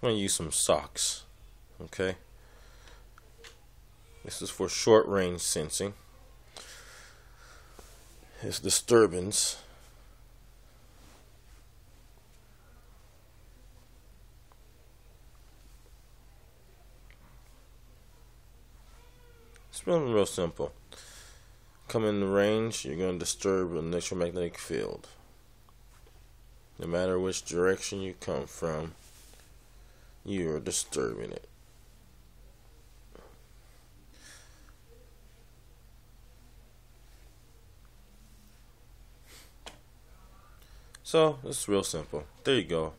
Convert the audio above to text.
I'm going to use some socks. Okay. This is for short range sensing. It's disturbance. It's really real simple. Come in the range, you're going to disturb an electromagnetic field. No matter which direction you come from, you are disturbing it. So, it's real simple. There you go.